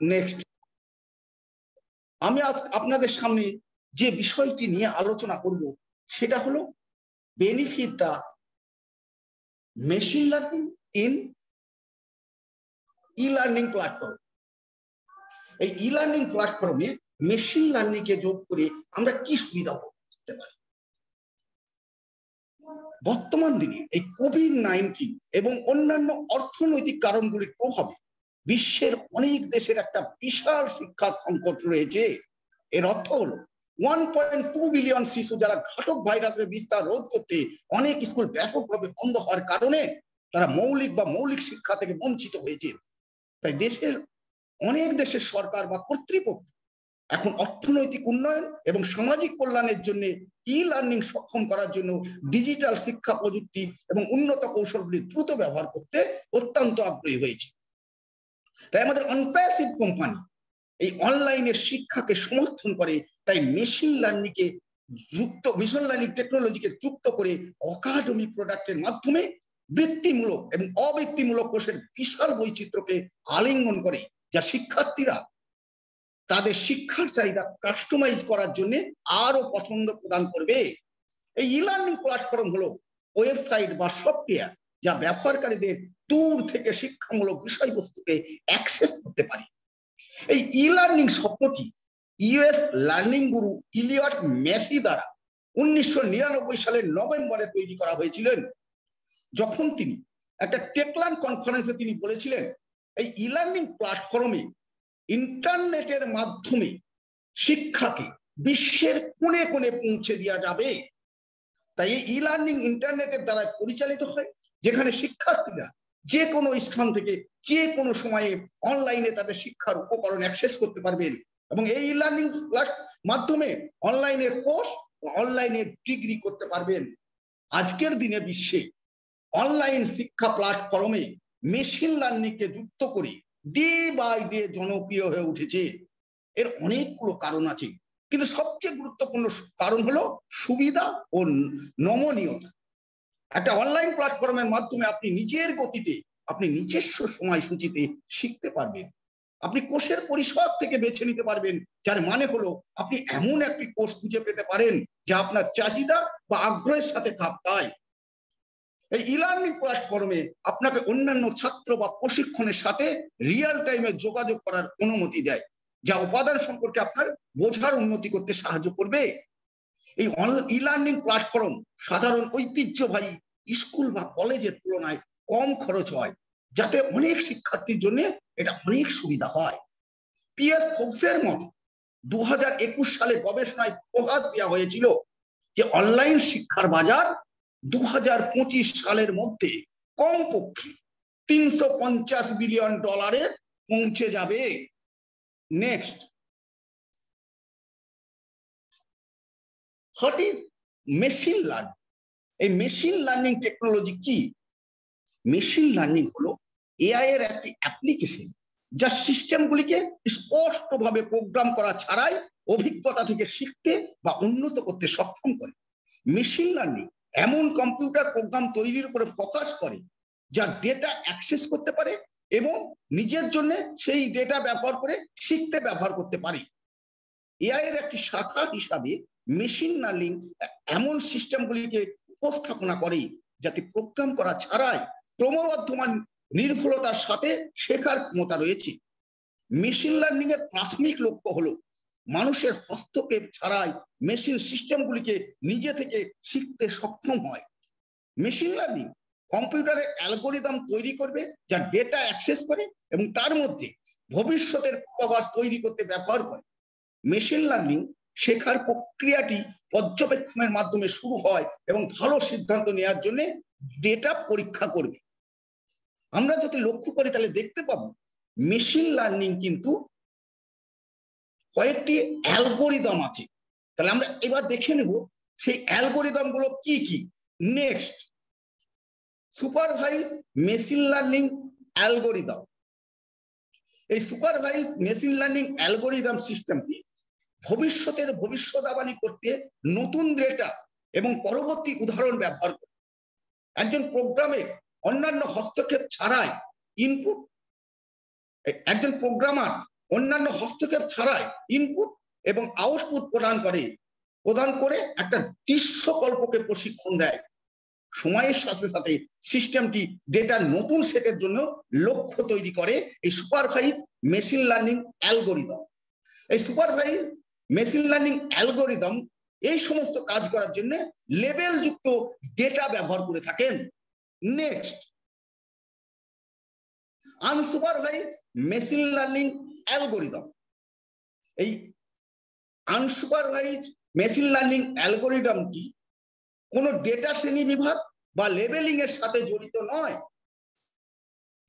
Next আমি আজ আপনাদের সামনে যে বিষয়টি নিয়ে আলোচনা করব, সেটা হলো benefit the machine learning in e learning platform এই ই লার্নিং প্ল্যাটফর্মে মেশিন লার্নিং কে যোগ করে আমরা কি সুবিধা করতে পারি? বর্তমান দিনে এই কোভিড নাইন্টিন এবং অন্যান্য অর্থনৈতিক কারণগুলির প্রভাবে বিশ্বের অনেক দেশের একটা বিশাল শিক্ষা সংকট রয়েছে। এর অর্থ হলো ওয়ান পয়েন্ট টু বিলিয়ন শিশু যারা ঘাতক ভাইরাসের বিস্তার রোধ করতে অনেক স্কুল ব্যাপকভাবে বন্ধ হওয়ার কারণে তারা মৌলিক বা মৌলিক শিক্ষা থেকে বঞ্চিত হয়েছে। তাই দেশের, অনেক দেশের সরকার বা কর্তৃপক্ষ এখন অর্থনৈতিক উন্নয়ন এবং সামাজিক কল্যাণের জন্য ই লার্নিং সক্ষম করার জন্য ডিজিটাল শিক্ষা প্রযুক্তি এবং উন্নত কৌশলগুলি দ্রুত ব্যবহার করতে অত্যন্ত আগ্রহী হয়েছে। তাই আমাদের অনপ্যাসিভ কোম্পানি এই অনলাইনের শিক্ষাকে সমর্থন করে, তাই মেশিন লার্নিং কে যুক্ত মেশিন লার্নিং টেকনোলজিকে যুক্ত করে অকাডেমিক প্রোডাক্টের মাধ্যমে বৃত্তিমূলক এবং অবৃত্তিমূলক কোষের বিশাল বৈচিত্র্যকে আলিঙ্গন করে, যা শিক্ষার্থীরা তাদের শিক্ষার চাহিদা কাস্টমাইজ করার জন্য আরও পছন্দ প্রদান করবে। এই ই লার্নিং প্ল্যাটফর্ম হলো ওয়েবসাইট বা সফটওয়্যার যা ব্যবহারকারীদের দূর থেকে শিক্ষামূলক বিষয়বস্তুকে অ্যাক্সেস করতে পারে। এই ই লার্নিং শব্দটি US learning guru Elliott Masie দ্বারা উনিশশো নিরানব্বই সালের নভেম্বরে তৈরি করা হয়েছিলেন। যখন তিনি একটা টেকলান কনফারেন্সে তিনি বলেছিলেন, এই ই লার্নিং প্ল্যাটফর্মে ইন্টারনেটের মাধ্যমে শিক্ষাকে বিশ্বের কোণে কোণে পৌঁছে দেওয়া যাবে। তাই এই ই লার্নিং ইন্টারনেটের দ্বারা পরিচালিত হয়। যেখানে শিক্ষার্থীরা যে কোনো স্থান থেকে যে কোনো সময়ে অনলাইনে তাদের শিক্ষার উপকরণ অ্যাক্সেস করতে পারবেন। এবং এই লার্নিং মাধ্যমে অনলাইনের কোর্স অনলাইনে ডিগ্রি করতে পারবেন। আজকের দিনে বিশ্বে অনলাইন শিক্ষা প্ল্যাটফর্মে মেশিন লার্নিং কে যুক্ত করে ডে বাই ডে জনপ্রিয় হয়ে উঠেছে। এর অনেকগুলো কারণ আছে। কিন্তু সবচেয়ে গুরুত্বপূর্ণ কারণ হলো সুবিধা ও নমনীয়তা। একটা অনলাইন প্ল্যাটফর্মের মাধ্যমে আপনি নিজের গতিতে, আপনি নিজস্ব সময়সূচিতে শিখতে পারবেন। আপনি কোষের পরিসর থেকে বেছে নিতে পারবেন, যার মানে হলো আপনি এমন একটি কোর্স খুঁজে পেতে পারেন, যা আপনার চাহিদা বা আগ্রহের সাথে খাপ খায় এই ইলার্নিং প্ল্যাটফর্মে আপনাকে অন্যান্য ছাত্র বা প্রশিক্ষণের সাথে রিয়েল টাইমে যোগাযোগ করার অনুমতি দেয়, যা উপাদান সম্পর্কে আপনার বোঝার উন্নতি করতে সাহায্য করবে। এই ই লার্নিং প্ল্যাটফর্ম সাধারণ ঐতিহ্যবাহী স্কুল বা কলেজের তুলনায় কম খরচ হয়, যাতে অনেক শিক্ষার্থীর জন্য এটা অনেক সুবিধা হয়। পিএস ফোকসের মতো দু সালে গবেষণায় প্রভাব দেওয়া হয়েছিল যে অনলাইন শিক্ষার বাজার দু হাজার পঁচিশ সালের মধ্যে কমপক্ষে তিনশো পঞ্চাশ বিলিয়ন ডলারে পৌঁছে যাবে। Next what is machine learning এই মেশিন লার্নিং টেকনোলজি কি? মেশিন লার্নিং হলো এআই এর একটি অ্যাপ্লিকেশন যা সিস্টেমগুলিকে স্পষ্টভাবে প্রোগ্রাম করা ছাড়াই অভিজ্ঞতা থেকে শিখতে বা উন্নত করতে সক্ষম করে। মেশিন লার্নিং এমন কম্পিউটার প্রোগ্রাম তৈরির উপরে ফোকাস করে যা ডেটা অ্যাক্সেস করতে পারে এবং নিজের জন্য সেই ডেটা ব্যবহার করে শিখতে ব্যবহার করতে পারে। এআই এর একটি শাখা হিসাবে মেশিন লার্নিং এমন সিস্টেমগুলিকে উপস্থাপনা করে যাতে প্রোগ্রাম করা ছাড়াই ক্রমবর্ধমান নির্ভুলতার সাথে শেখার ক্ষমতা রয়েছে। মেশিন লার্নিং এর প্রাথমিক লক্ষ্য হলো মানুষের হস্তক্ষেপ ছাড়াই মেশিন সিস্টেমগুলিকে নিজে থেকে শিখতে সক্ষম হয়। মেশিন লার্নিং কম্পিউটারে অ্যালগোরিদম তৈরি করবে যা ডেটা অ্যাক্সেস করে এবং তার মধ্যে ভবিষ্যতের পূর্বাভাস তৈরি করতে ব্যবহার করে। মেশিন লার্নিং শেখার প্রক্রিয়াটি পর্যবেক্ষণের মাধ্যমে শুরু হয় এবং ভালো সিদ্ধান্ত নেওয়ার জন্য ডেটা পরীক্ষা করবে। আমরা যদি লক্ষ্য করি তাহলে দেখতে পাবো মেশিন লার্নিং কিন্তু কয়েকটি অ্যালগোরিদম আছে। তাহলে আমরা এবার দেখে নেব সেই অ্যালগোরিদমগুলো কি কি। Next supervise machine learning algorithm এই সুপারভাইজ মেশিন লার্নিং অ্যালগোরিদম সিস্টেমটি ভবিষ্যতের ভবিষ্যৎবাণী করতে নতুন ডেটা এবং পরবর্তী উদাহরণ ব্যবহার করে একজন প্রোগ্রামে অন্যান্য হস্তক্ষেপ ছাড়াই ইনপুট একজন প্রোগ্রামার অন্যান্য হস্তক্ষেপ ছাড়াই ইনপুট এবং আউটপুট প্রদান করে প্রদান করে একটা দৃশ্যকল্পকে প্রশিক্ষণ দেয়। সময়ের সাথে সাথে সিস্টেমটি ডেটার নতুন সেটের জন্য লক্ষ্য তৈরি করে, এই সুপারভাইজ মেশিন লার্নিং অ্যালগোরিদম এই সুপারভাইজ মেশিন লার্নিং অ্যালগোরিদম এই সমস্ত কাজ করার জন্য লেভেল যুক্ত ডেটা ব্যবহার করে থাকেন। Next unsupervise machine learning algorithm এই আনসুপারভাইজ মেশিন লার্নিং অ্যালগোরিদমটি কোনো ডেটা শ্রেণি বিভাগ বা লেবেলিং এর সাথে জড়িত নয়।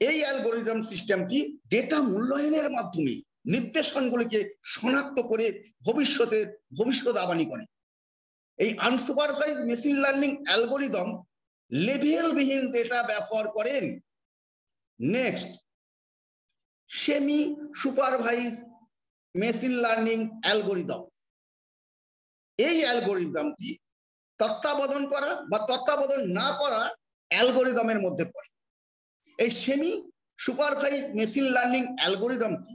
এই অ্যালগোরিদম সিস্টেমটি ডেটা মূল্যায়নের মাধ্যমে নির্দেশনগুলিকে শনাক্ত করে ভবিষ্যতের ভবিষ্যৎবাণী করে। এই আনসুপারভাইজ মেশিন লার্নিং অ্যালগোরিদম লেভেলবিহীন ডেটা ব্যবহার করেন next semi supervise machine learning algorithm এই অ্যালগোরিদমটি তত্ত্বাবধান করা বা তত্ত্বাবধান না করা অ্যালগোরিদমের মধ্যে পড়ে। এই সেমি সুপারভাইজ মেশিন লার্নিং অ্যালগোরিদমটি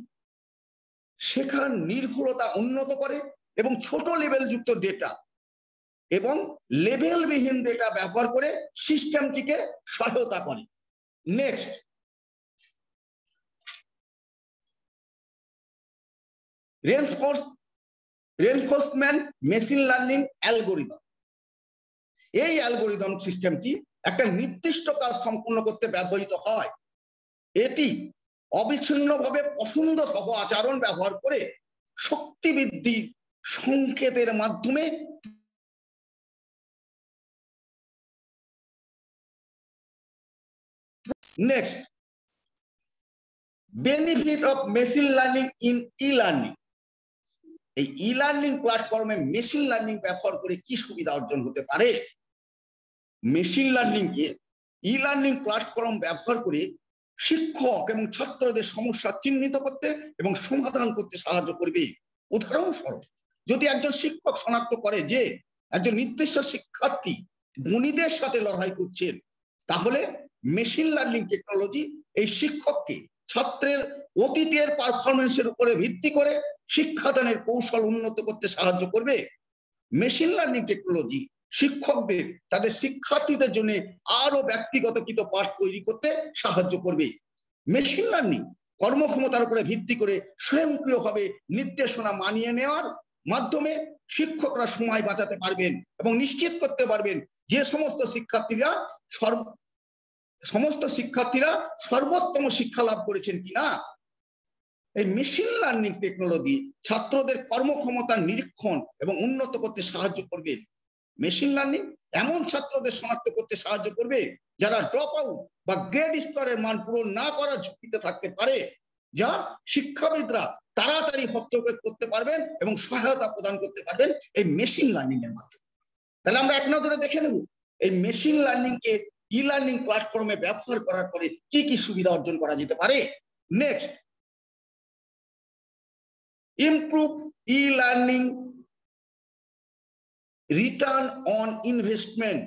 শেখার নির্ভুলতা উন্নত করে এবং ছোট লেভেল যুক্ত ডেটা এবং লেভেলবিহীন ডেটা ব্যবহার করে সিস্টেমটিকে সহায়তা করে। Next reinforce reinforcement machine learning algorithm এই অ্যালগোরিদম সিস্টেমটি একটা নির্দিষ্ট কাজ সম্পূর্ণ করতে ব্যবহৃত হয়। এটি অবিচ্ছিন্নভাবে পছন্দ সহ আচরণ ব্যবহার করে শক্তি বৃদ্ধির সংকেতের মাধ্যমে next benefit of machine learning in e learning এই ই লার্নিং প্ল্যাটফর্মে মেশিন লার্নিং ব্যবহার করে কি সুবিধা অর্জন হতে পারে? মেশিন লার্নিং কে ই লার্নিং প্ল্যাটফর্ম ব্যবহার করে শিক্ষক এবং ছাত্রদের সমস্যা চিহ্নিত করতে এবং সমাধান করতে সাহায্য করবে। উদাহরণস্বরূপ, যদি একজন শিক্ষক শনাক্ত করে যে একজন নির্দিষ্ট শিক্ষার্থী গুণীদের সাথে লড়াই করছেন তাহলে মেশিন লার্নিং টেকনোলজি এই শিক্ষককে ছাত্রের অতীতের পারফরমেন্সের উপরে ভিত্তি করে শিক্ষাদানের কৌশল উন্নত করতে সাহায্য করবে। মেশিন লার্নিং টেকনোলজি শিক্ষকদের, তাদের শিক্ষার্থীদের জন্য আরও ব্যক্তিগতকৃত পাঠ তৈরি করতে সাহায্য করবে। মেশিন লার্নিং কর্মক্ষমতার উপরে ভিত্তি করে স্বয়ংক্রিয়ভাবে নির্দেশনা মানিয়ে নেওয়ার মাধ্যমে শিক্ষকরা সময় বাঁচাতে পারবেন এবং নিশ্চিত করতে পারবেন যে সমস্ত শিক্ষার্থীরা সমস্ত শিক্ষার্থীরা সর্বোত্তম শিক্ষা লাভ করেছেন কিনা? এই মেশিন লার্নিং টেকনোলজি ছাত্রদের কর্মক্ষমতার নিরীক্ষণ এবং উন্নত করতে সাহায্য করবে। মেশিন লার্নিং এমন ছাত্রদের শনাক্ত করতে সাহায্য করবে যারা ড্রপ আউট বা গ্রেড স্তরের মান পূরণ না করার ঝুঁকিতে থাকতে পারে, যা শিক্ষাবিদরা তাড়াতাড়ি হস্তক্ষেপ করতে পারবেন এবং সহায়তা প্রদান করতে পারবেন এই মেশিন লার্নিং এর মাধ্যমে। তাহলে আমরা এক নজরে দেখে নেব, এই মেশিন লার্নিং কে ই লার্নিং প্ল্যাটফর্মে ব্যবহার করার পরে কি কি সুবিধা অর্জন করা যেতে পারে? Next improve e learning return on investment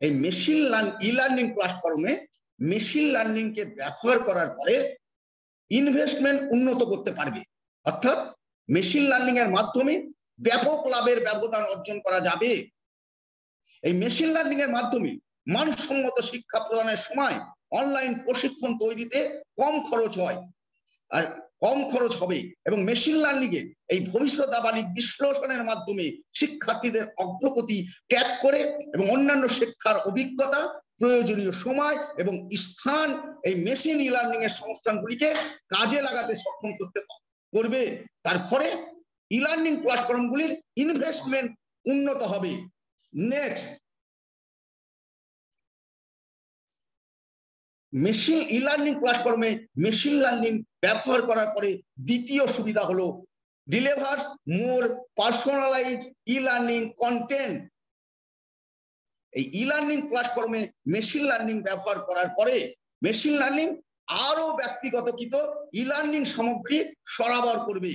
এই মেশিন ই লার্নিং প্ল্যাটফর্মে মেশিন লার্নিং কে ব্যবহার করার পরে ইনভেস্টমেন্ট উন্নত করতে পারবে। অর্থাৎ মেশিন লার্নিং এর মাধ্যমে ব্যাপক লাভের ব্যবধান অর্জন করা যাবে। এই মেশিন লার্নিং এর মাধ্যমে মানসম্মত শিক্ষা প্রদানের সময় অনলাইন প্রশিক্ষণ তৈরিতে কম খরচ হয়। আর কম খরচ হবে এবং মেশিন লার্নিং এ এই ভবিষ্যৎবাণী বিশ্লেষণের মাধ্যমে শিক্ষার্থীদের অগ্রগতি ট্যাগ করে এবং অন্যান্য শিক্ষার অভিজ্ঞতা, প্রয়োজনীয় সময় এবং স্থান এই মেশিন ই লার্নিং এর সংস্থানগুলিকে কাজে লাগাতে সক্ষম করতে করবে। তার ফলে ই লার্নিং প্ল্যাটফর্মগুলির ইনভেস্টমেন্ট উন্নত হবে। নেক্সট মেশিন ই লার্নিং প্ল্যাটফর্মে মেশিন লার্নিং ব্যবহার করার পরে দ্বিতীয় সুবিধা হলো delivers more personalise e learning content এই ই লার্নিং প্ল্যাটফর্মে মেশিন লার্নিং ব্যবহার করার পরে মেশিন লার্নিং আরও ব্যক্তিগতকৃত ই লার্নিং সামগ্রী সরাবর করবে।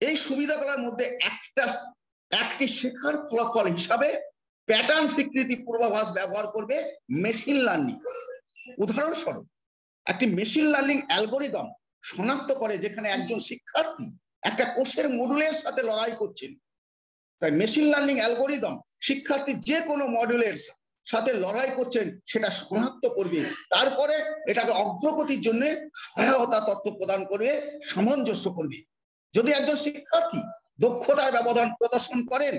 এই সুবিধাগুলোর মধ্যে একটা, একটি শেখার ফলাফল হিসাবে প্যাটার্ন স্বীকৃতি পূর্বাভাস ব্যবহার করবে মেশিন লার্নিং উদাহরণস্বরূপ, একটি মেশিন লার্নিং অ্যালগোরিদম শনাক্ত করে যেখানে একজন শিক্ষার্থী একটা কোষের মডুলের সাথে লড়াই করছেন। তাই মেশিন লার্নিং অ্যালগোরিদম শিক্ষার্থী যে কোনো মডুলের সাথে লড়াই করছেন, সেটা শনাক্ত করবে। তারপরে এটাকে অগ্রগতির জন্য সহায়তা তথ্য প্রদান করবে, সামঞ্জস্য করবে। যদি একজন শিক্ষার্থী দক্ষতার ব্যবধান প্রদর্শন করেন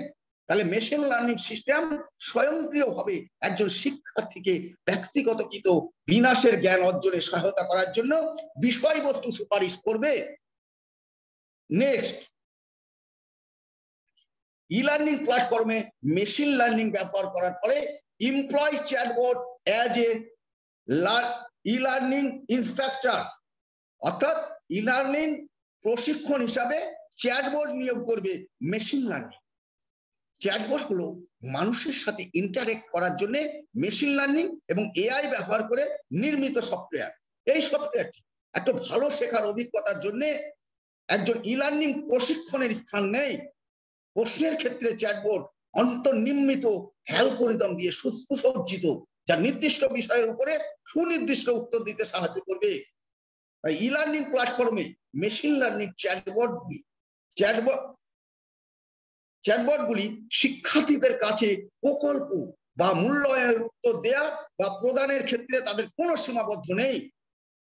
তাহলে মেশিন লার্নিং সিস্টেম স্বয়ংক্রিয় হবে একজন শিক্ষার্থীকে ব্যক্তিগত ব্যক্তিগতকৃত বিনাশের জ্ঞান অর্জনে সহায়তা করার জন্য বিষয়বস্তু সুপারিশ করবে। নেক্সট ই লার্নিং প্ল্যাটফর্মে মেশিন লার্নিং ব্যবহার করার ফলে employ chatbot as a e learning instructor অর্থাৎ ই লার্নিং প্রশিক্ষণ হিসাবে চ্যাটবোর্ড নিয়োগ করবে মেশিন লার্নিং চ্যাটবোর্ড হলো মানুষের সাথে ইন্টারেক্ট করার জন্য মেশিন লার্নিং এবং এআই ব্যবহার করে নির্মিত সফটওয়্যার এই সফটওয়্যারটি একটা ভালো শেখার অভিজ্ঞতার জন্য একজন ই লার্নিং প্রশিক্ষণের স্থান নেই। প্রশ্নের ক্ষেত্রে চ্যাটবোর্ড অন্তর্নির্মিত অ্যালগোরিদম দিয়ে সুসজ্জিত, যা নির্দিষ্ট বিষয়ের উপরে সুনির্দিষ্ট উত্তর দিতে সাহায্য করবে। ই লার্নিং প্ল্যাটফর্মে মেশিন লার্নিং চ্যাটবোর্ড চ্যাটবোর্ড চ্যাটবটগুলি শিক্ষার্থীদের কাছে প্রকল্প বা মূল্যায়নের উত্তর দেয়া বা প্রদানের ক্ষেত্রে তাদের কোনো সীমাবদ্ধ নেই।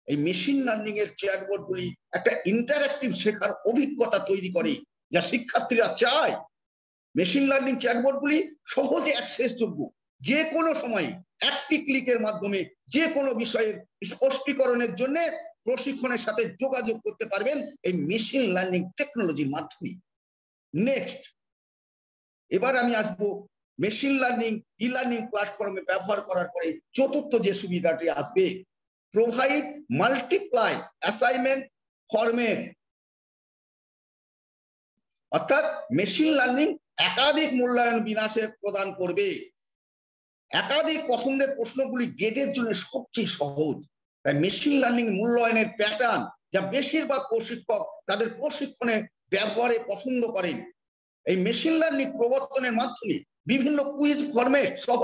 এই মেশিন লার্নিং এর চ্যাটবটগুলি একটা ইন্টারাক্টিভ শেখার অভিজ্ঞতা তৈরি করে, যা শিক্ষার্থীরা চায়। মেশিন লার্নিং চ্যাটবটগুলি সহজে অ্যাক্সেসযোগ্য যে কোনো সময় একটি ক্লিকের মাধ্যমে যে কোনো বিষয়ের স্পষ্টীকরণের জন্য প্রশিক্ষণের সাথে যোগাযোগ করতে পারবেন এই মেশিন লার্নিং টেকনোলজির মাধ্যমে। নেক্সট এবার আমি আসব মেশিন লার্নিং ই লার্নিং প্ল্যাটফর্মে ব্যবহার করার পরে চতুর্থ যে সুবিধাটি আসবে প্রোভাইড মাল্টিপ্লাই অ্যাসাইনমেন্ট ফরমেট অর্থাৎ মেশিন লার্নিং একাধিক মূল্যায়ন বিনাশে প্রদান করবে। একাধিক পছন্দের প্রশ্নগুলি গেটের জন্য সবচেয়ে সহজ। তাই মেশিন লার্নিং মূল্যায়নের প্যাটার্ন যা বেশিরভাগ প্রশিক্ষক তাদের প্রশিক্ষণে ব্যবহারে পছন্দ করেন। এই মেশিন লার্নিং প্রবর্তনের মাধ্যমে বিভিন্ন কুইজ ফরম্যাট সহ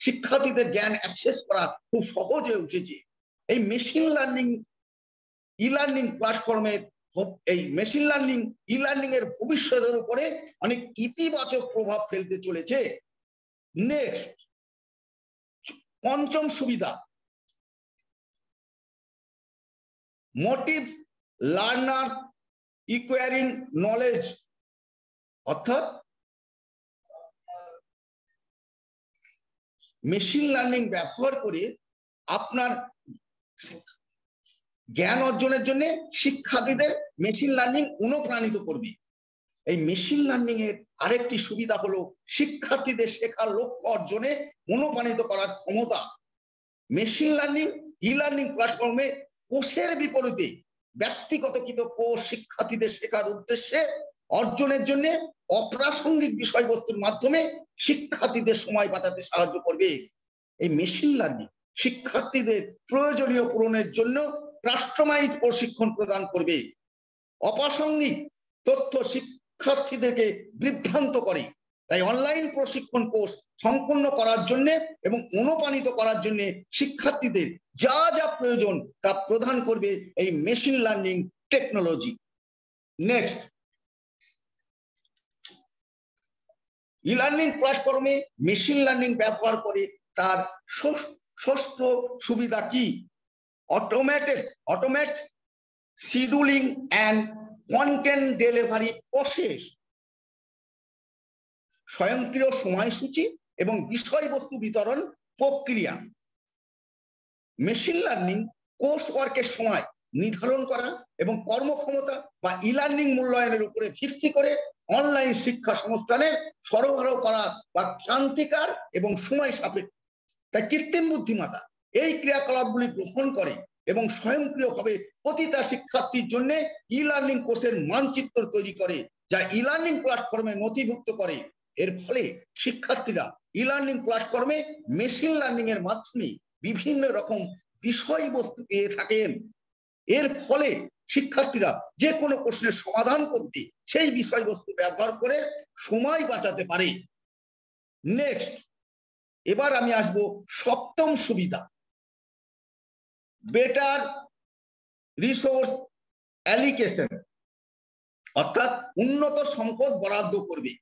শিক্ষার্থীদের জ্ঞান অ্যাক্সেস করা খুব সহজ হয়ে উঠেছে। এই মেশিন লার্নিং ই লার্নিং প্ল্যাটফর্মের এই মেশিন লার্নিং ই লার্নিং এর ভবিষ্যতের উপরে অনেক ইতিবাচক প্রভাব ফেলতে চলেছে। নেক্সট পঞ্চম সুবিধা। মোটিভ লার্নার ইকুয়ারিং নলেজ অর্থাৎ মেশিন লার্নিং ব্যবহার করে আপনার জ্ঞান অর্জনের জন্য শিক্ষার্থীদের মেশিন লার্নিং অনুপ্রাণিত করবে। এই মেশিন লার্নিং এর আরেকটি সুবিধা হলো শিক্ষার্থীদের শেখার লক্ষ্য অর্জনে অনুপ্রাণিত করার ক্ষমতা। মেশিন লার্নিং ই লার্নিং প্ল্যাটফর্মে কোষের বিপরীতে ব্যক্তিগত ব্যক্তিগতকৃত কোষ শিক্ষার্থীদের শেখার উদ্দেশ্যে অর্জনের জন্য অপ্রাসঙ্গিক বিষয়বস্তুর মাধ্যমে শিক্ষার্থীদের সময় বাঁচাতে সাহায্য করবে। এই মেশিন লার্নিং শিক্ষার্থীদের প্রয়োজনীয় পূরণের জন্য কাস্টমাইজ প্রশিক্ষণ প্রদান করবে। অপ্রাসঙ্গিক তথ্য শিক্ষার্থীদেরকে বিভ্রান্ত করে। তাই অনলাইন প্রশিক্ষণ কোর্স সম্পূর্ণ করার জন্য এবং অনুপ্রাণিত করার জন্য শিক্ষার্থীদের যা যা প্রয়োজন তা প্রদান করবে এই machine learning technology next e learning প্ল্যাটফর্মে মেশিন লার্নিং ব্যবহার করে তার ষষ্ঠ সুবিধা কি? Automated automate scheduling and content delivery process স্বয়ংক্রিয় সময়সূচি এবং বিষয়বস্তু বিতরণ প্রক্রিয়া। মেশিন লার্নিং কোর্স ওয়ার্কের সময় নির্ধারণ করা এবং কর্মক্ষমতা বা ই লার্নিং মূল্যায়নের উপরে ভিত্তি করে অনলাইন শিক্ষা সংস্থানের সরবরাহ করা বা ক্রান্তিকার এবং সময় সাপেক্ষ। তাই কৃত্রিম বুদ্ধিমত্তা এই ক্রিয়াকলাপগুলি গ্রহণ করে এবং স্বয়ংক্রিয়ভাবে প্রতিটা শিক্ষার্থীর জন্য ই লার্নিং কোর্সের মানচিত্র তৈরি করে, যা ই লার্নিং প্ল্যাটফর্মে নথিভুক্ত করে। এর ফলে শিক্ষার্থীরা ই লার্নিং প্ল্যাটফর্মে মেশিন লার্নিং এর মাধ্যমে বিভিন্ন রকম বিষয়বস্তু পেয়ে থাকেন। এর ফলে শিক্ষার্থীরা যে কোনো প্রশ্নের সমাধান করতে সেই বিষয়বস্তু ব্যবহার করে সময় বাঁচাতে পারে। নেক্সট এবার আমি আসব সপ্তম সুবিধা। বেটার রিসোর্স অ্যালিকেশন অর্থাৎ উন্নত সম্পদ বরাদ্দ করবে।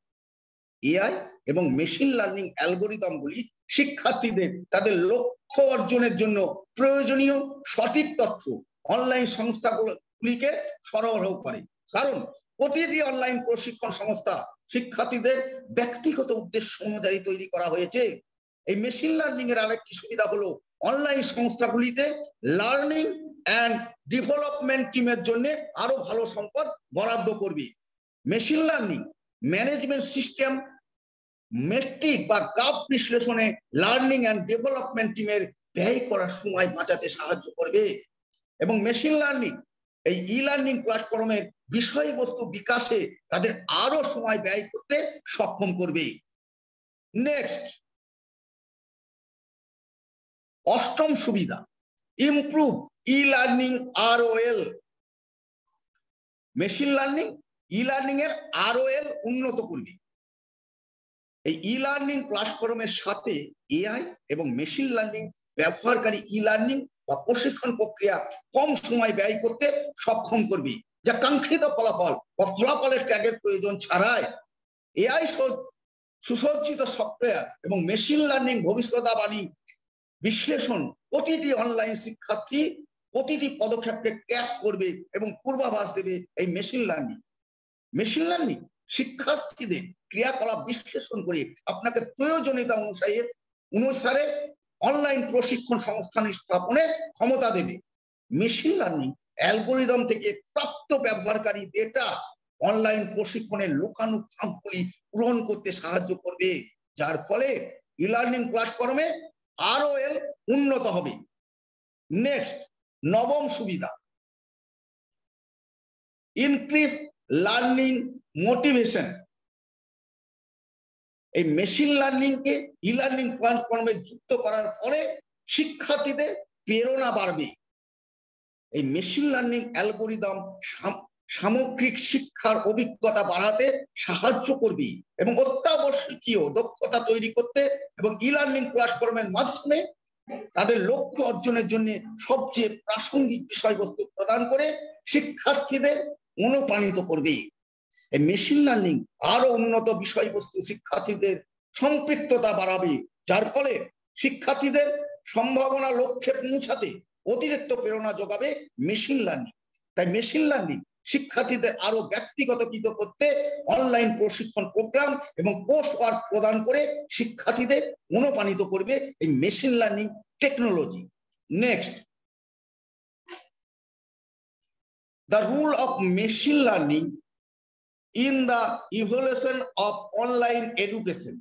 এআই এবং মেশিন লার্নিং অ্যালগোরিদমগুলি শিক্ষার্থীদের, তাদের লক্ষ্য অর্জনের জন্য প্রয়োজনীয় সঠিক তথ্য অনলাইন সংস্থাগুলিকে সরবরাহ করে। কারণ প্রতিটি অনলাইন প্রশিক্ষণ সংস্থা শিক্ষার্থীদের ব্যক্তিগত উদ্দেশ্য অনুযায়ী তৈরি করা হয়েছে। এই মেশিন লার্নিং এর আরেকটি সুবিধা হলো অনলাইন সংস্থাগুলিতে লার্নিং অ্যান্ড ডেভেলপমেন্ট টিমের জন্য আরও ভালো সম্পদ বরাদ্দ করবে। Machine learning management system metric বা কাপ বিশ্লেষণে লার্নিং অ্যান্ড ডেভেলপমেন্ট টিমের ব্যয় করার সময় বাঁচাতে সাহায্য করবে। এবং মেশিন লার্নিং এই ই লার্নিং প্ল্যাটফর্মের বিষয়বস্তু বিকাশে তাদের আরও সময় ব্যয় করতে সক্ষম করবে। নেক্সট অষ্টম সুবিধা improve e learning R L machine learning e learning এর আর এল উন্নত করবে। এই ই লার্নিং প্ল্যাটফর্মের সাথে এআই এবং মেশিন লার্নিং ব্যবহারকারী ই লার্নিং বা প্রশিক্ষণ প্রক্রিয়া কম সময় ব্যয় করতে সক্ষম করবে। যা কাঙ্ক্ষিত ফলাফল বা ফলাফলের ট্যাগের প্রয়োজন ছাড়াই এআই সুসজ্জিত সফটওয়্যার এবং মেশিন লার্নিং ভবিষ্যৎবাণী বিশ্লেষণ প্রতিটি অনলাইন শিক্ষার্থী প্রতিটি পদক্ষেপকে ট্র্যাক করবে এবং পূর্বাভাস দেবে এই মেশিন লার্নিং মেশিন লার্নিং শিক্ষার্থীদের ক্রিয়াকলাপ বিশ্লেষণ করে আপনাকে প্রয়োজনীয়তা অনুসারে অনুসারে অনলাইন প্রশিক্ষণ সংস্থান স্থাপনে ক্ষমতা দেবে। মেশিন লার্নিং অ্যালগোরিদম থেকে প্রাপ্ত ব্যবহারকারী ডেটা অনলাইন প্রশিক্ষণের লোকানু ফাঁকগুলি পূরণ করতে সাহায্য করবে। যার ফলে ই লার্নিং প্ল্যাটফর্মে আরও এর উন্নত হবে। নেক্সট নবম সুবিধা। ইনক্রিজ লার্নিং মোটিভেশন এই মেশিন লার্নিং কে ই লার্নিং প্ল্যাটফর্মে যুক্ত করার পরে শিক্ষার্থীদের প্রেরণা বাড়বে। এই মেশিন লার্নিং অ্যালগোরিদম সামগ্রিক শিক্ষার অভিজ্ঞতা বাড়াতে সাহায্য করবে এবং অত্যাবশ্যকীয় দক্ষতা তৈরি করতে এবং ই লার্নিং প্ল্যাটফর্মের মাধ্যমে তাদের লক্ষ্য অর্জনের জন্য সবচেয়ে প্রাসঙ্গিক বিষয়বস্তু প্রদান করে শিক্ষার্থীদের অনুপ্রাণিত করবে। এই মেশিন লার্নিং আরও উন্নত বিষয়বস্তু শিক্ষার্থীদের সম্পৃক্ততা বাড়াবে, যার ফলে শিক্ষার্থীদের সম্ভাবনা লক্ষ্যে পৌঁছাতে অতিরিক্ত প্রেরণা যোগাবে মেশিন লার্নিং তাই মেশিন লার্নিং শিক্ষার্থীদের আরও ব্যক্তিগতকৃত করতে অনলাইন প্রশিক্ষণ প্রোগ্রাম এবং কোর্স ওয়ার্ক প্রদান করে শিক্ষার্থীদের অনুপ্রাণিত করবে এই machine learning technology next the role of machine learning in the evolution of online education.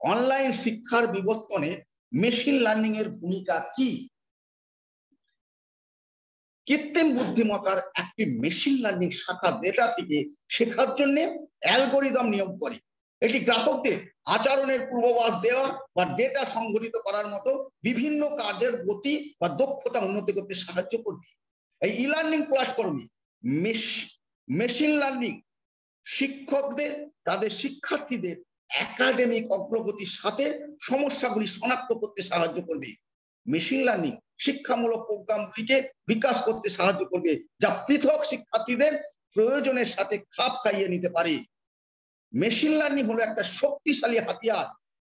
অনলাইন শিক্ষার বিবর্তনে মেশিন লার্নিং এর ভূমিকা কি? কৃত্রিম বুদ্ধিমত্তার একটি মেশিন লার্নিং শাখা ডেটা থেকে শেখার জন্য অ্যালগোরিদম নিয়োগ করে। এটি গ্রাহকদের আচরণের পূর্বাভাস দেওয়া বা ডেটা সংগঠিত করার মতো বিভিন্ন কাজের গতি বা দক্ষতা উন্নতি করতে সাহায্য করবে। এই ই লার্নিং প্ল্যাটফর্মে মেশিন লার্নিং শিক্ষকদের, তাদের শিক্ষার্থীদের একাডেমিক অগ্রগতির সাথে সমস্যাগুলি শনাক্ত করতে সাহায্য করবে। মেশিন লার্নিং শিক্ষামূলক প্রোগ্রামগুলিকে বিকাশ করতে সাহায্য করবে, যা পৃথক শিক্ষার্থীদের প্রয়োজনের সাথে খাপ খাইয়ে নিতে পারে। মেশিন লার্নিং হলো একটা শক্তিশালী হাতিয়ার,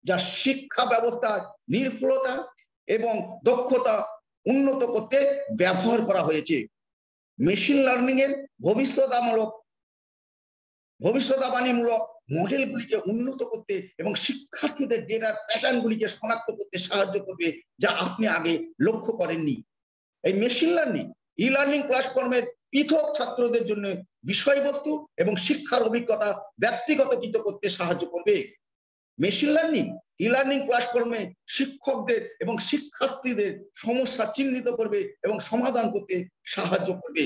যা শিক্ষা ব্যবস্থার নির্ভুলতা এবং দক্ষতা উন্নত করতে ব্যবহার করা হয়েছে। মেশিন লার্নিং এর ভবিষ্যতামূলক ভবিষ্যতাবাণীমূলক মডেলগুলিকে উন্নত করতে এবং শিক্ষার্থীদের ডেটার প্যাটার্নগুলিকে শনাক্ত করতে সাহায্য করবে যা আপনি আগে লক্ষ্য করেননি। এই মেশিন লার্নিং ই লার্নিং প্ল্যাটফর্মের পৃথক ছাত্রদের জন্য বিষয়বস্তু এবং শিক্ষার অভিজ্ঞতা ব্যক্তিগতকৃত করতে সাহায্য করবে। মেশিন লার্নিং ই লার্নিং প্ল্যাটফর্মে শিক্ষকদের এবং শিক্ষার্থীদের সমস্যা চিহ্নিত করবে এবং সমাধান করতে সাহায্য করবে।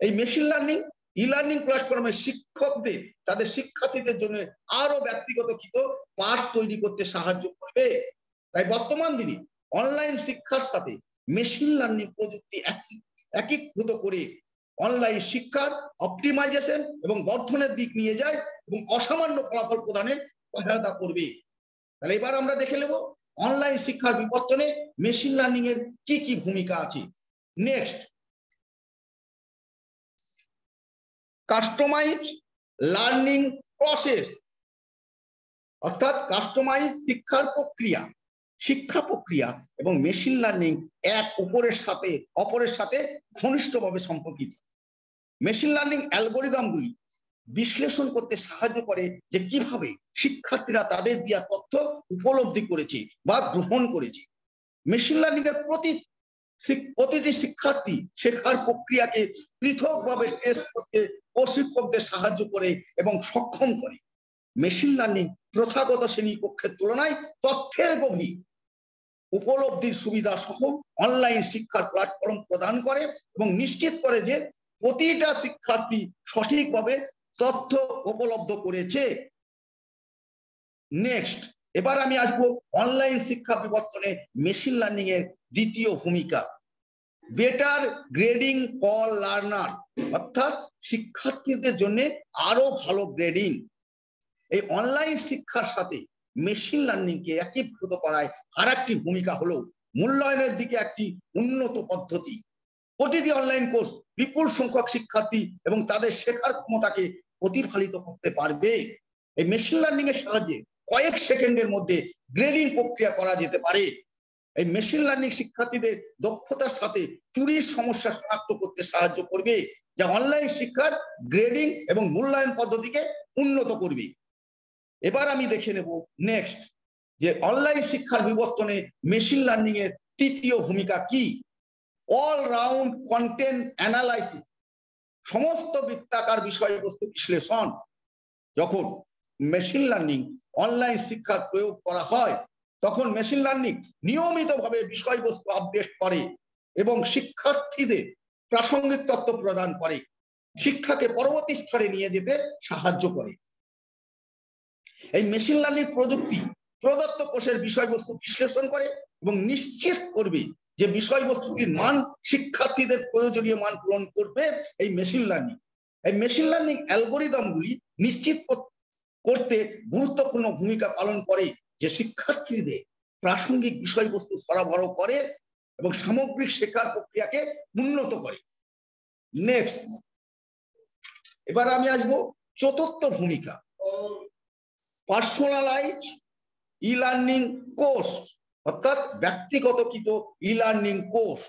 এই মেশিন লার্নিং ই লার্নিং প্ল্যাটফর্মে শিক্ষকদের, তাদের শিক্ষার্থীদের জন্য আরও ব্যক্তিগত কৃত পাঠ তৈরি করতে সাহায্য করবে। তাই বর্তমান দিনে অনলাইন শিক্ষার সাথে মেশিন লার্নিং প্রযুক্তি একীভূত করে অনলাইন শিক্ষার অপটিমাইজেশন এবং বর্ধনের দিক নিয়ে যায় এবং অসামান্য ফলাফল প্রদানে সহায়তা করবে। তাহলে এবার আমরা দেখে নেব অনলাইন শিক্ষার বিবর্তনে মেশিন লার্নিং এর কি কি ভূমিকা আছে। নেক্সট কাস্টমাইজ লার্নিং প্রসেস অর্থাৎ কাস্টমাইজ শিক্ষার প্রক্রিয়া, শিক্ষা প্রক্রিয়া এবং মেশিন লার্নিং এক উপরের সাথে অপরের সাথে ঘনিষ্ঠভাবে সম্পর্কিত। মেশিন লার্নিং অ্যালগোরিদমগুলি বিশ্লেষণ করতে সাহায্য করে যে কীভাবে শিক্ষার্থীরা তাদের দেওয়া তথ্য উপলব্ধি করেছে বা গ্রহণ করেছে। মেশিন লার্নিং এর প্রতি প্রতিটি শিক্ষার্থী শেখার প্রক্রিয়াকে পৃথকভাবে টেস্ট করতে প্রশিক্ষকদের সাহায্য করে এবং সক্ষম করে। মেশিন লার্নিং প্রথাগত শ্রেণীকক্ষের তুলনায় তথ্যের গভীর। উপলব্ধির সুবিধা সহ অনলাইন শিক্ষার প্ল্যাটফর্ম প্রদান করে এবং নিশ্চিত করে যে প্রতিটা শিক্ষার্থী সঠিকভাবে তথ্য উপলব্ধ করেছে। নেক্সট এবার আমি আসব অনলাইন শিক্ষা বিবর্তনে মেশিন লার্নিং এর দ্বিতীয় ভূমিকা, বেটার গ্রেডিং ফর লার্নার, অর্থাৎ শিক্ষার্থীদের জন্য আরও ভালো গ্রেডিং। এই অনলাইন শিক্ষার সাথে মেশিন লার্নিং কে একীভূত করায় আর একটি ভূমিকা হলো মূল্যায়নের দিকে একটি উন্নত পদ্ধতি। প্রতিটি অনলাইন কোর্স বিপুল সংখ্যক শিক্ষার্থী এবং তাদের শেখার ক্ষমতাকে প্রতিফলিত করতে পারবে। এই মেশিন লার্নিং এর সাহায্যে কয়েক সেকেন্ডের মধ্যে গ্রেডিং প্রক্রিয়া করা যেতে পারে। এই মেশিন লার্নিং শিক্ষার্থীদের দক্ষতার সাথে চুরির সমস্যা শনাক্ত করতে সাহায্য করবে, যা অনলাইন শিক্ষার গ্রেডিং এবং মূল্যায়ন পদ্ধতিকে উন্নত করবে। এবার আমি দেখে নেব নেক্সট যে অনলাইন শিক্ষার বিবর্তনে মেশিন লার্নিং এর তৃতীয় ভূমিকা কি? অল রাউন্ড কন্টেন্ট অ্যানালাইসিস সমস্ত বৃত্তাকার বিষয়বস্তু বিশ্লেষণ। যখন মেশিন লার্নিং অনলাইন শিক্ষার প্রয়োগ করা হয় তখন মেশিন লার্নিং নিয়মিতভাবে বিষয়বস্তু আপডেট করে এবং শিক্ষার্থীদের প্রাসঙ্গিক তথ্য প্রদান করে। শিক্ষাকে পরবর্তী স্তরে নিয়ে যেতে সাহায্য করে। এই মেশিন লার্নিং প্রযুক্তি প্রদত্ত কোষের বিষয়বস্তু বিশ্লেষণ করে এবং নিশ্চিত করবে যে বিষয়বস্তুটির মান শিক্ষার্থীদের প্রয়োজনীয় মান পূরণ করবে এই মেশিন লার্নিং এই মেশিন লার্নিং অ্যালগোরিদমগুলি নিশ্চিত করতে গুরুত্বপূর্ণ ভূমিকা পালন করে। যে শিক্ষার্থীদের প্রাসঙ্গিক বিষয়বস্তু সরবরাহ করে এবং সামগ্রিক শেখার প্রক্রিয়াকে উন্নত করে। নেক্সট এবার আমি আসব চতুর্থ ভূমিকা। পার্সোনালাইজ ই লার্নিং কোর্স অর্থাৎ ব্যক্তিগতকৃত ই লার্নিং কোর্স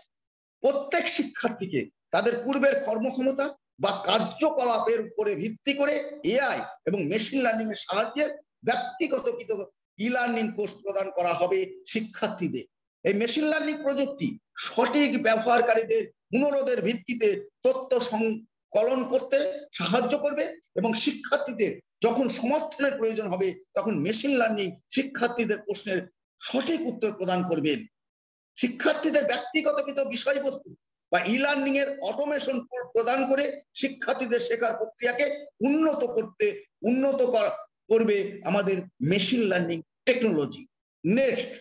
প্রত্যেক শিক্ষার্থীকে তাদের পূর্বের কর্মক্ষমতা বা কার্যকলাপের উপরে ভিত্তি করে এআই এবং মেশিন লার্নিং এর সাহায্যে ব্যক্তিগতকৃত ই লার্নিং কোর্স প্রদান করা হবে শিক্ষার্থীদের। এই মেশিন লার্নিং প্রযুক্তি সঠিক ব্যবহারকারীদের অনুরোধের ভিত্তিতে তথ্য সংকলন করতে সাহায্য করবে এবং শিক্ষার্থীদের যখন সমর্থনের প্রয়োজন হবে, তখন মেশিন লার্নিং শিক্ষার্থীদের প্রশ্নের সঠিক উত্তর প্রদান করবেন। শিক্ষার্থীদের ব্যক্তিগত ব্যক্তিগতকৃত বিষয়বস্তু বা ই লার্নিং এর অটোমেশন প্রদান করে শিক্ষার্থীদের শেখার প্রক্রিয়াকে উন্নত করতে, উন্নত করবে আমাদের মেশিন লার্নিং টেকনোলজি নেক্সট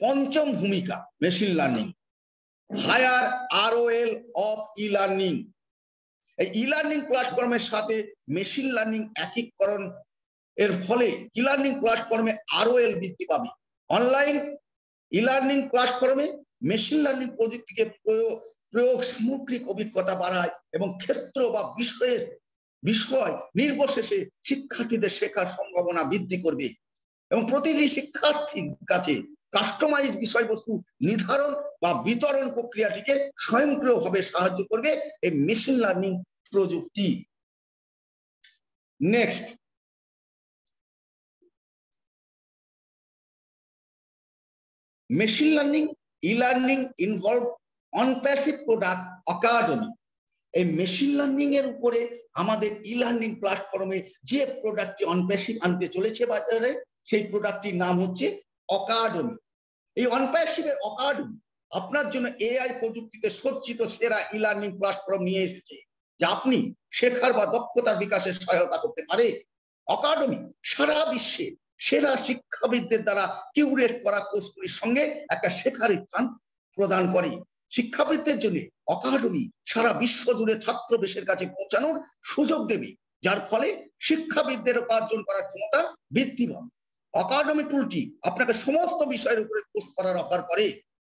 পঞ্চম ভূমিকা মেশিন লার্নিং হায়ার আর অফ ই লার্নিং এই ই লার্নিং প্ল্যাটফর্মের সাথে মেশিন লার্নিং একীকরণ এর ফলে ই লার্নিং প্ল্যাটফর্মে আরও এল বৃদ্ধি পাবে। অনলাইন ই লার্নিং প্ল্যাটফর্মে মেশিন লার্নিং প্রযুক্তিকে প্রয়োগ প্রয়োগ সামগ্রিক অভিজ্ঞতা বাড়ায় এবং ক্ষেত্র বা বিষয়ে বিষয় নির্বিশেষে শিক্ষার্থীদের শেখার সম্ভাবনা বৃদ্ধি করবে। এবং প্রতিটি শিক্ষার্থীর কাছে কাস্টমাইজ বিষয়বস্তু নির্ধারণ বা বিতরণ প্রক্রিয়াটিকে স্বয়ংক্রিয়ভাবে সাহায্য করবে এই মেশিন লার্নিং প্রযুক্তি। Next machine learning e learning involve on passive product academy এই মেশিন লার্নিং এর উপরে আমাদের ই লার্নিং প্ল্যাটফর্মে যে প্রোডাক্টটি অনপ্যাসিভ আনতে চলেছে বাজারে, সেই প্রোডাক্টটির নাম হচ্ছে অকাডেমি এই অনপ্যাসিভের অকাডেমি আপনার জন্য এআই প্রযুক্তিতে সজ্জিত সেরা ই লার্নিং প্ল্যাটফর্ম নিয়ে এসেছে, যা আপনি শেখার বা দক্ষতার বিকাশের সহায়তা করতে পারে। অকাডেমি সারা বিশ্বে সেরা শিক্ষাবিদদের দ্বারা কিউরেট করা কোর্সগুলির সঙ্গে একটা শেখার স্থান প্রদান করে। শিক্ষাবিদদের জন্য অকাডেমি সারা বিশ্ব জুড়ে ছাত্র বেশের কাছে পৌঁছানোর সুযোগ দেবে, যার ফলে শিক্ষাবিদদের উপার্জন করার ক্ষমতা বৃদ্ধি পাবে। অকাডেমি টুলটি আপনাকে সমস্ত বিষয়ের উপরে কোর্স করার অফার করে।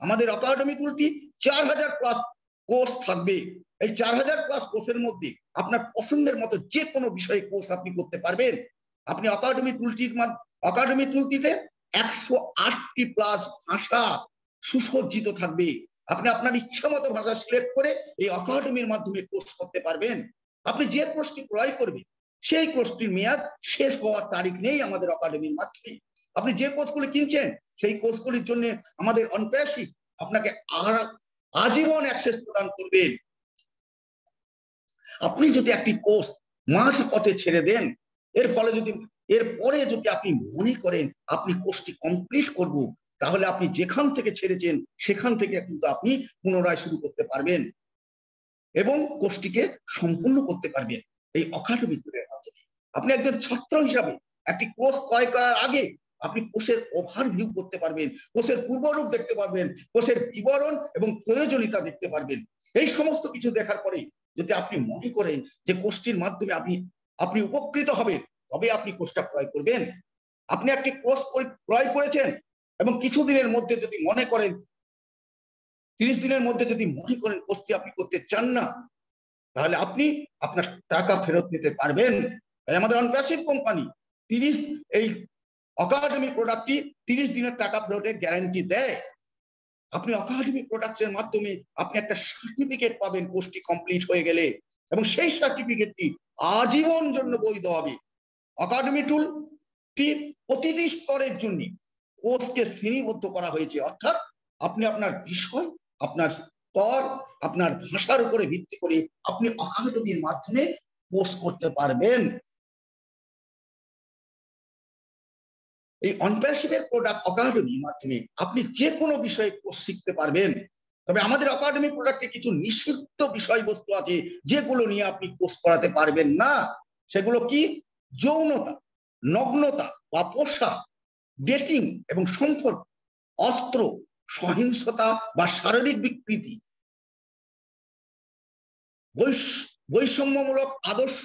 আমাদের অকাডেমি টুলটি চার হাজার প্লাস কোর্স থাকবে। এই চার হাজার প্লাস কোর্সের মধ্যে আপনার পছন্দের মতো যে কোনো বিষয়ে কোর্স আপনি করতে পারবেন। আপনি অকাডেমি টুলটির অকাডেমি টুলটিতে একশো আটটি প্লাস ভাষা সুসজ্জিত থাকবে। আপনি আপনার ইচ্ছা মতো ভাষা সিলেক্ট করে এই অকাডেমির মাধ্যমে কোর্স করতে পারবেন। আপনি যে কোর্সটি ক্রয় করবেন, সেই কোর্সটির মেয়াদ শেষ হওয়ার তারিখ নেই আমাদের একাডেমির মাধ্যমে। আপনি যে কোর্সগুলি কিনছেন, সেই কোর্সগুলির জন্য আমাদের অনপ্যাসিভ আপনাকে আজীবন অ্যাক্সেস প্রদান করবেন আপনি যদি একটি কোর্স মাস পথে ছেড়ে দেন, এর ফলে যদি, এর পরে যদি আপনি মনে করেন আপনি কোর্সটি কমপ্লিট করব তাহলে আপনি যেখান থেকে ছেড়েছেন, সেখান থেকে কিন্তু আপনি পুনরায় শুরু করতে পারবেন এবং কোর্সটিকে সম্পূর্ণ করতে পারবেন এই অকাডেমিক মাধ্যমে। আপনি একজন ছাত্র হিসাবে একটি কোর্স ক্রয় করার আগে আপনি কোষের ওভারভিউ করতে পারবেন কোষের পূর্বরূপ দেখতে পারবেন কোষের বিবরণ এবং প্রয়োজনীয়তা দেখতে পারবেন। এই সমস্ত কিছু দেখার পরে যদি আপনি মনে করেন যে কোষটির মাধ্যমে আপনি আপনি উপকৃত হবেন, তবে আপনি কোষটা ক্রয় করবেন। আপনি একটি কোর্স ক্রয় করেছেন এবং কিছুদিনের মধ্যে যদি মনে করেন, তিরিশ দিনের মধ্যে যদি মনে করেন কোর্সটি আপনি করতে চান না, তাহলে আপনি আপনার টাকা ফেরত নিতে পারবেন। আমাদের অনপ্যাসিভ কোম্পানি তিরিশ, এই অকাডেমি প্রোডাক্টটি তিরিশ দিনের টাকা ফেরতের গ্যারান্টি দেয়। আপনি অকাডেমি প্রোডাক্টের মাধ্যমে আপনি একটা সার্টিফিকেট পাবেন কোর্সটি কমপ্লিট হয়ে গেলে এবং সেই সার্টিফিকেটটি আজীবন জন্য বৈধ হবে। অকাডেমি টুল প্রতিটি স্তরের জন্য কোর্সকে শ্রেণীবদ্ধ করা হয়েছে। অর্থাৎ আপনি আপনার বিষয়, আপনার স্তর, আপনার ভাষার উপরে ভিত্তি করে আপনি অকাডেমির মাধ্যমে কোর্স করতে পারবেন। এই অনপ্যাসিভের প্রোডাক্ট অকাডেমির মাধ্যমে আপনি যে কোনো বিষয়ে কোর্স শিখতে পারবেন। তবে আমাদের অকাডেমি প্রোডাক্টে কিছু নিষিদ্ধ বিষয়বস্তু আছে, যেগুলো নিয়ে আপনি কোর্স করাতে পারবেন না। সেগুলো কি? যৌনতা, নগ্নতা বা পোশাক। ডেটিং এবং সম্পর্ক, অস্ত্র, সহিংসতা বা শারীরিক বিকৃতি। বৈষম্যমূলক আদর্শ,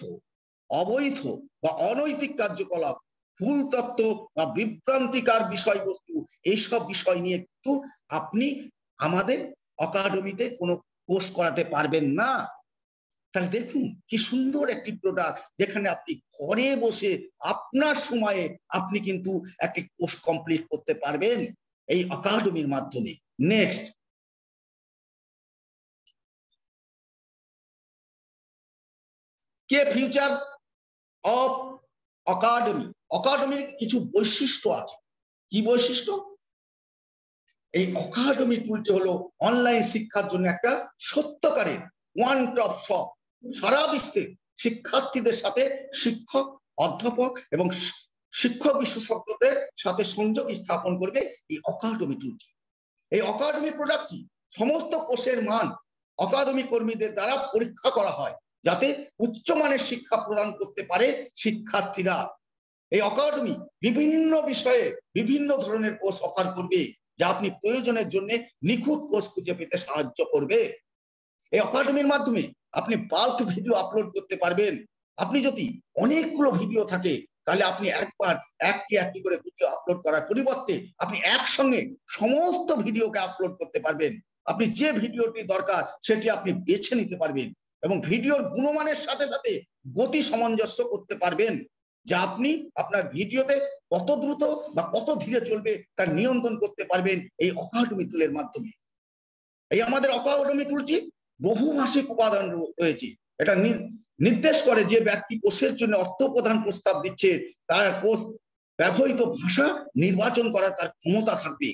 অবৈধ বা অনৈতিক কার্যকলাপ, ভুল তত্ত্ব বা বিভ্রান্তিকার বিষয়বস্তু, এইসব বিষয় নিয়ে কিন্তু আপনি আমাদের অকাডেমিতে কোনো কোর্স করাতে পারবেন না। তাহলে দেখুন কি সুন্দর একটি প্রোডাক্ট যেখানে আপনি ঘরে বসে আপনার সময়ে আপনি কিন্তু একটি কোর্স কমপ্লিট করতে পারবেন এই অকাডেমির মাধ্যমে। নেক্সট কে ফিউচার অফ অকাডেমি অকাডেমির কিছু বৈশিষ্ট্য আছে। কি বৈশিষ্ট্য? এই অকাডেমি টুলটি হলো অনলাইন শিক্ষার জন্য একটা সত্যকারের ওয়ান টপ শপ সারা বিশ্বে শিক্ষার্থীদের সাথে শিক্ষক, অধ্যাপক এবং শিক্ষক বিশেষজ্ঞদের সাথে সংযোগ স্থাপন করবে এই অকাডেমি টুলটি এই অকাডেমি প্রোডাক্টটি সমস্ত কোষের মান অকাডেমি কর্মীদের দ্বারা পরীক্ষা করা হয় যাতে উচ্চমানের শিক্ষা প্রদান করতে পারে শিক্ষার্থীরা। এই অকাডেমি বিভিন্ন বিষয়ে বিভিন্ন ধরনের কোর্স অফার করবে যা আপনি প্রয়োজনের জন্য নিখুঁত কোর্স খুঁজে পেতে সাহায্য করবে। এই অকাডেমির মাধ্যমে আপনি বাল্ক ভিডিও আপলোড করতে পারবেন। আপনি যদি অনেকগুলো ভিডিও থাকে, তাহলে আপনি একবার একটি একটি করে ভিডিও আপলোড করার পরিবর্তে আপনি একসঙ্গে সমস্ত ভিডিওকে আপলোড করতে পারবেন। আপনি যে ভিডিওটি দরকার, সেটি আপনি বেছে নিতে পারবেন এবং ভিডিওর গুণমানের সাথে সাথে গতি সামঞ্জস্য করতে পারবেন। যা আপনি আপনার ভিডিওতে কত দ্রুত বা কত ধীরে চলবে তার নিয়ন্ত্রণ করতে পারবেন এই অকাডেমি টুলের মাধ্যমে। এই আমাদের অকাডেমি টুলটি বহুভাষিক উপাদান রয়েছে। এটা নির্দেশ করে যে ব্যক্তি কোষের জন্য অর্থ প্রদান প্রস্তাব দিচ্ছে, তার কোষ ব্যবহৃত ভাষা নির্বাচন করার তার ক্ষমতা থাকবে।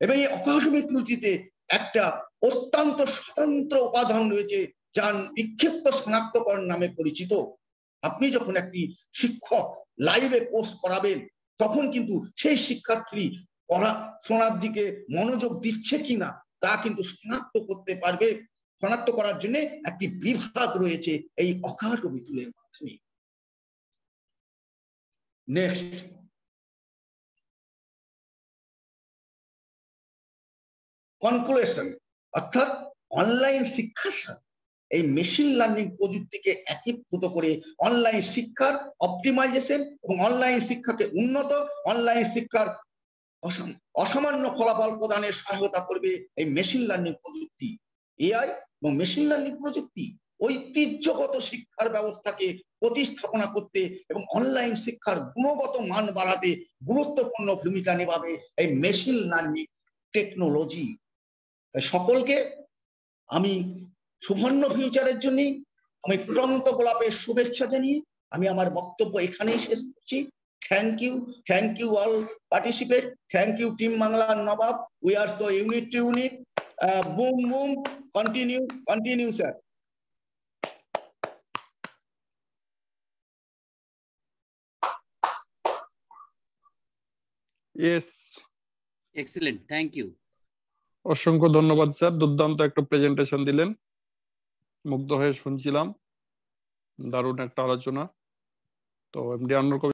এবং এই অকাডেমি টুলটিতে একটা অত্যন্ত স্বতন্ত্র উপাদান রয়েছে যার বিক্ষিপ্ত শনাক্তকরণ নামে পরিচিত। আপনি যখন একটি শিক্ষক লাইভে কোর্স করাবেন, তখন কিন্তু সেই শিক্ষার্থী পড়াশোনার দিকে মনোযোগ দিচ্ছে কিনা তা কিন্তু শনাক্ত করতে পারবে। শনাক্ত করার জন্য একটি বিভাগ রয়েছে এই অকাডেমি টুলের মাধ্যমে। নেক্সট কনক্লুশন অর্থাৎ অনলাইন শিক্ষার সাথে এই মেশিন লার্নিং প্রযুক্তিকে একীভূত করে অনলাইন শিক্ষার অপটিমাইজেশন এবং অনলাইন শিক্ষাকে উন্নত অনলাইন শিক্ষার অসামান্য ফলাফল প্রদানের সহায়তা করবে এই মেশিন লার্নিং প্রযুক্তি। এআই এবং মেশিন লার্নিং প্রযুক্তি ঐতিহ্যগত শিক্ষার ব্যবস্থাকে প্রতিস্থাপনা করতে এবং অনলাইন শিক্ষার গুণগত মান বাড়াতে গুরুত্বপূর্ণ ভূমিকা নেভাবে এই মেশিন লার্নিং টেকনোলজি সকলকে আমি সুবর্ণ ফিউচারের জন্য আমি ফুটন্ত গোলাপের শুভেচ্ছা জানিয়ে আমি আমার বক্তব্য এখানেই শেষ করছি। Thank you thank you all participate thank you team বাংলার নবাব we are so unit to unit boom boom continue continue sir yes excellent thank you অসংখ্য ধন্যবাদ স্যার। দুর্দান্ত একটা প্রেজেন্টেশন দিলেন। মুগ্ধ হয়ে শুনছিলাম। দারুণ একটা আলোচনা। তো এমডি আনোয়ার কবির